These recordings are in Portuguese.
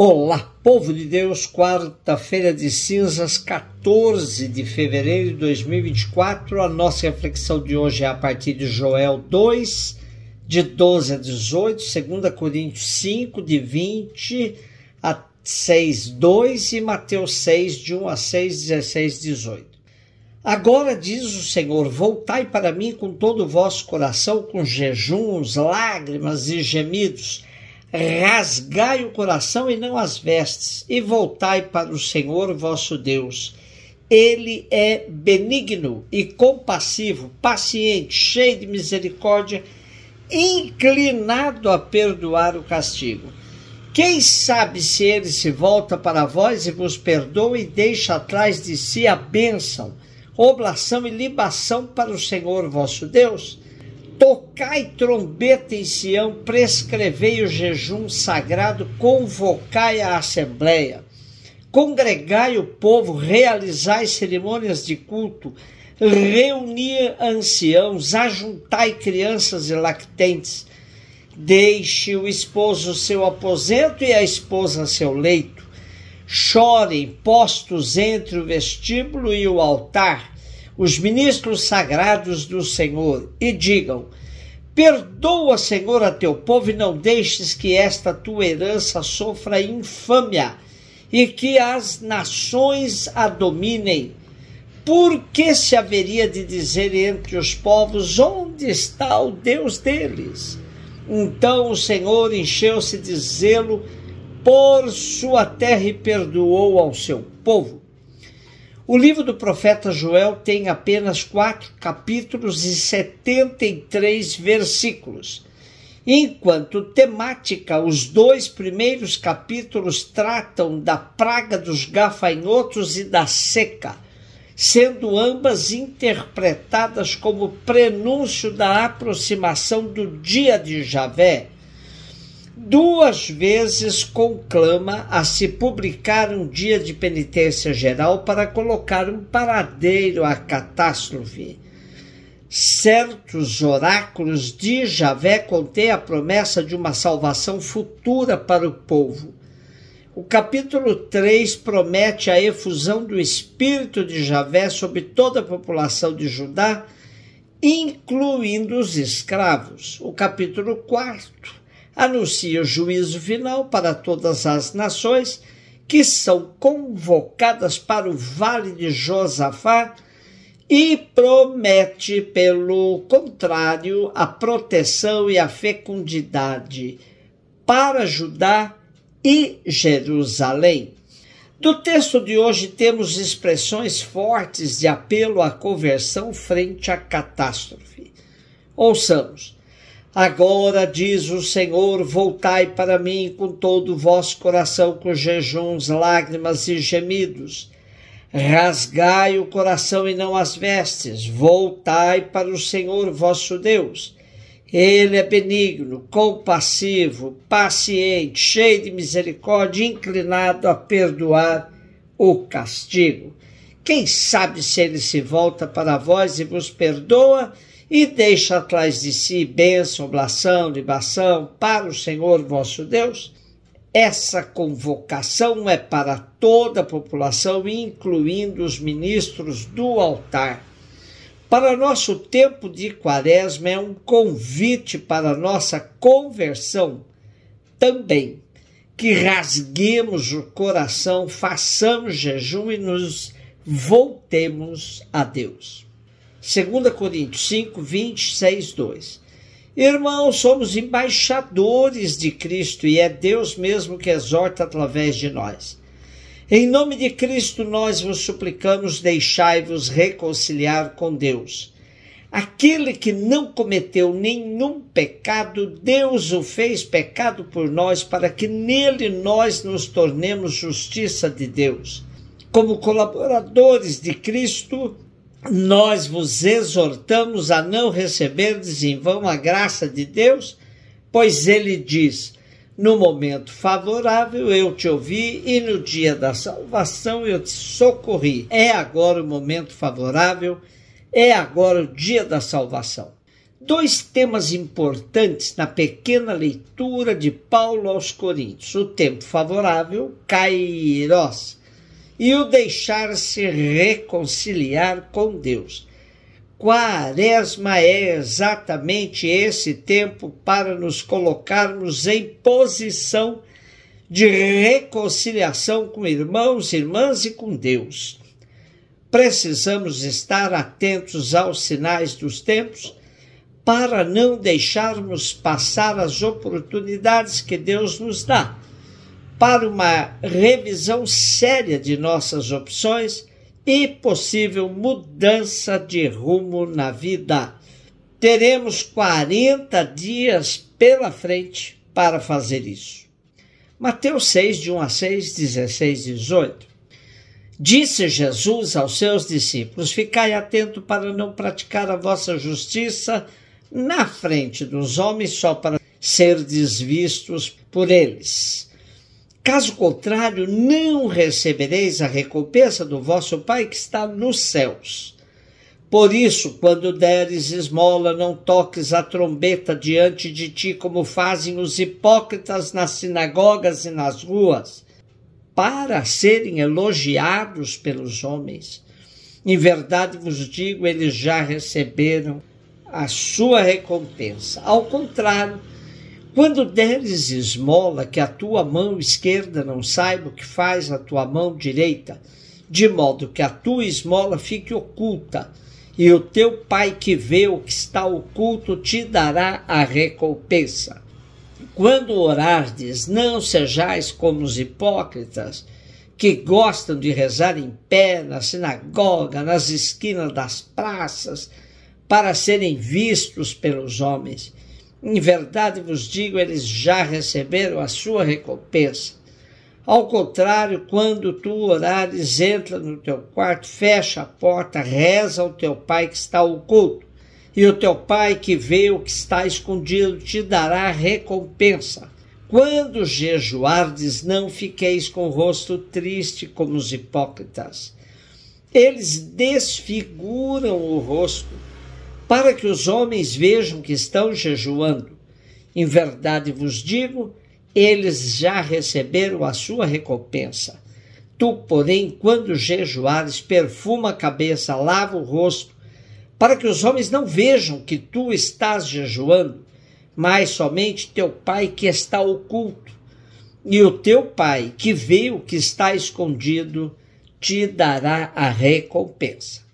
Olá, povo de Deus, quarta-feira de cinzas, 14 de fevereiro de 2024. A nossa reflexão de hoje é a partir de Joel 2, de 12 a 18, 2 Coríntios 5, de 20 a 6, 2 e Mateus 6, de 1 a 6, 16, 18. Agora diz o Senhor: Voltai para mim com todo o vosso coração, com jejuns, lágrimas e gemidos rasgai o coração e não as vestes, e voltai para o Senhor vosso Deus. Ele é benigno e compassivo, paciente, cheio de misericórdia, inclinado a perdoar o castigo. Quem sabe se ele se volta para vós e vos perdoa e deixa atrás de si a bênção, oblação e libação para o Senhor vosso Deus? Tocai trombeta em Sião, prescrevei o jejum sagrado, convocai a assembleia. Congregai o povo, realizai cerimônias de culto, reuni anciãos, ajuntai crianças e lactentes. Deixe o esposo seu aposento e a esposa seu leito. Chorem postos entre o vestíbulo e o altar os ministros sagrados do Senhor e digam: Perdoa, Senhor, a teu povo e não deixes que esta tua herança sofra infâmia e que as nações a dominem. Por que se haveria de dizer entre os povos onde está o Deus deles? Então o Senhor encheu-se de zelo por sua terra e perdoou ao seu povo. O livro do profeta Joel tem apenas quatro capítulos e 73 versículos. Enquanto temática, os dois primeiros capítulos tratam da praga dos gafanhotos e da seca, sendo ambas interpretadas como prenúncio da aproximação do dia de Javé duas vezes conclama a se publicar um dia de penitência geral para colocar um paradeiro à catástrofe. Certos oráculos de Javé contêm a promessa de uma salvação futura para o povo. O capítulo 3 promete a efusão do espírito de Javé sobre toda a população de Judá, incluindo os escravos. O capítulo 4 anuncia o juízo final para todas as nações que são convocadas para o vale de Josafá e promete, pelo contrário, a proteção e a fecundidade para Judá e Jerusalém. Do texto de hoje temos expressões fortes de apelo à conversão frente à catástrofe. Ouçamos. Agora diz o Senhor: voltai para mim com todo o vosso coração, com jejuns, lágrimas e gemidos. Rasgai o coração e não as vestes. Voltai para o Senhor vosso Deus. Ele é benigno, compassivo, paciente, cheio de misericórdia, inclinado a perdoar o castigo. Quem sabe se ele se volta para vós e vos perdoa? E deixa atrás de si bênção, oblação, libação para o Senhor vosso Deus. Essa convocação é para toda a população, incluindo os ministros do altar. Para nosso tempo de quaresma é um convite para nossa conversão também. Que rasguemos o coração, façamos jejum e nos voltemos a Deus. 2 Coríntios 5, 26, 2. Irmãos, somos embaixadores de Cristo e é Deus mesmo que exorta através de nós. Em nome de Cristo, nós vos suplicamos, deixai-vos reconciliar com Deus. Aquele que não cometeu nenhum pecado, Deus o fez pecado por nós, para que nele nós nos tornemos justiça de Deus. Como colaboradores de Cristo, nós vos exortamos a não receberdes em vão a graça de Deus, pois ele diz: No momento favorável eu te ouvi e no dia da salvação eu te socorri. É agora o momento favorável, é agora o dia da salvação. dois temas importantes na pequena leitura de Paulo aos Coríntios: o tempo favorável, Kairos, e o deixar-se reconciliar com Deus. Quaresma é exatamente esse tempo para nos colocarmos em posição de reconciliação com irmãos, irmãs e com Deus. Precisamos estar atentos aos sinais dos tempos para não deixarmos passar as oportunidades que Deus nos dá para uma revisão séria de nossas opções e possível mudança de rumo na vida. Teremos 40 dias pela frente para fazer isso. Mateus 6, de 1 a 6, 16 e 18. Disse Jesus aos seus discípulos: Ficai atento para não praticar a vossa justiça na frente dos homens, só para ser desvistos por eles Caso contrário, não recebereis a recompensa do vosso Pai que está nos céus. Por isso, quando deres esmola, não toques a trombeta diante de ti, como fazem os hipócritas nas sinagogas e nas ruas, para serem elogiados pelos homens. Em verdade vos digo, eles já receberam a sua recompensa. Ao contrário, quando deres esmola, que a tua mão esquerda não saiba o que faz a tua mão direita, de modo que a tua esmola fique oculta, e o teu pai que vê o que está oculto te dará a recompensa. Quando orardes, não sejais como os hipócritas, que gostam de rezar em pé na sinagoga, nas esquinas das praças, para serem vistos pelos homens. Em verdade vos digo, eles já receberam a sua recompensa. Ao contrário, quando tu orares, entra no teu quarto, fecha a porta, reza ao teu pai que está oculto, e o teu pai que vê o que está escondido te dará recompensa. Quando jejuardes, não fiqueis com o rosto triste como os hipócritas. Eles desfiguram o rosto para que os homens vejam que estão jejuando. Em verdade vos digo, eles já receberam a sua recompensa. Tu, porém, quando jejuares, perfuma a cabeça, lava o rosto, para que os homens não vejam que tu estás jejuando, mas somente teu Pai que está oculto. E o teu Pai, que vê o que está escondido, te dará a recompensa.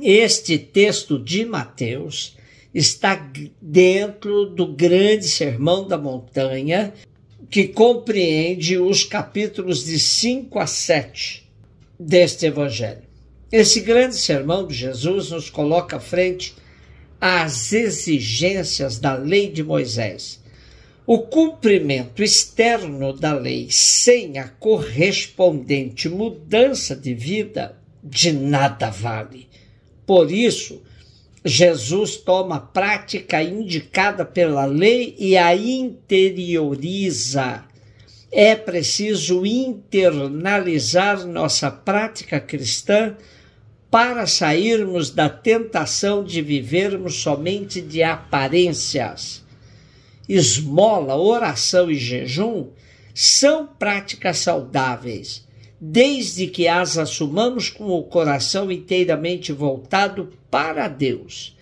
Este texto de Mateus está dentro do grande sermão da montanha, que compreende os capítulos de 5 a 7 deste evangelho. Esse grande sermão de Jesus nos coloca à frente às exigências da lei de Moisés. O cumprimento externo da lei sem a correspondente mudança de vida de nada vale. Por isso, Jesus toma a prática indicada pela lei e a interioriza. É preciso internalizar nossa prática cristã para sairmos da tentação de vivermos somente de aparências. Esmola, oração e jejum são práticas saudáveis desde que as assumamos com o coração inteiramente voltado para Deus.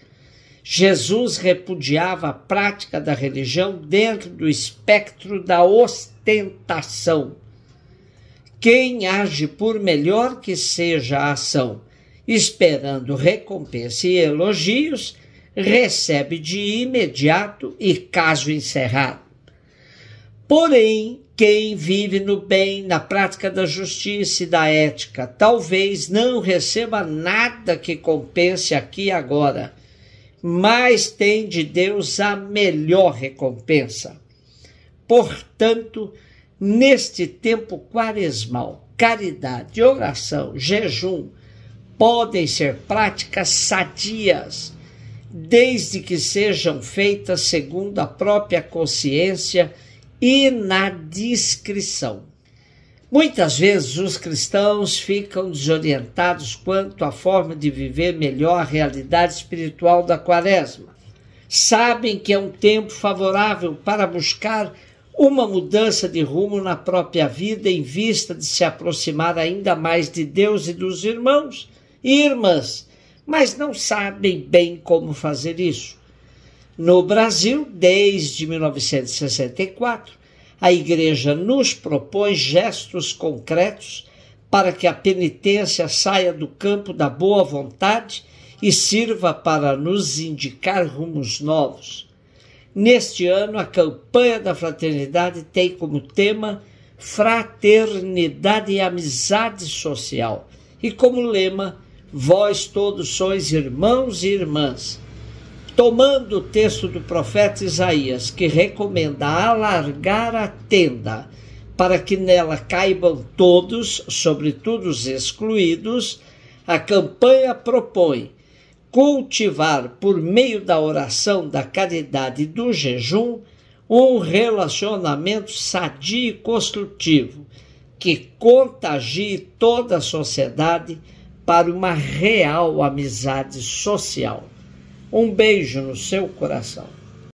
Jesus repudiava a prática da religião dentro do espectro da ostentação. Quem age por melhor que seja a ação, esperando recompensa e elogios, recebe de imediato e caso encerrado. Porém, quem vive no bem, na prática da justiça e da ética, talvez não receba nada que compense aqui e agora, mas tem de Deus a melhor recompensa. Portanto, neste tempo quaresmal, caridade, oração, jejum podem ser práticas sadias, desde que sejam feitas segundo a própria consciência e na discrição. Muitas vezes os cristãos ficam desorientados quanto à forma de viver melhor a realidade espiritual da quaresma. sabem que é um tempo favorável para buscar uma mudança de rumo na própria vida em vista de se aproximar ainda mais de Deus e dos irmãos e irmãs, mas não sabem bem como fazer isso. No Brasil, desde 1964, a Igreja nos propõe gestos concretos para que a penitência saia do campo da boa vontade e sirva para nos indicar rumos novos. Neste ano, a campanha da fraternidade tem como tema Fraternidade e Amizade Social e como lema Vós todos sois irmãos e irmãs. Tomando o texto do profeta Isaías, que recomenda alargar a tenda para que nela caibam todos, sobretudo os excluídos, a campanha propõe cultivar, por meio da oração, da caridade e do jejum, um relacionamento sadio e construtivo que contagie toda a sociedade para uma real amizade social. Um beijo no seu coração.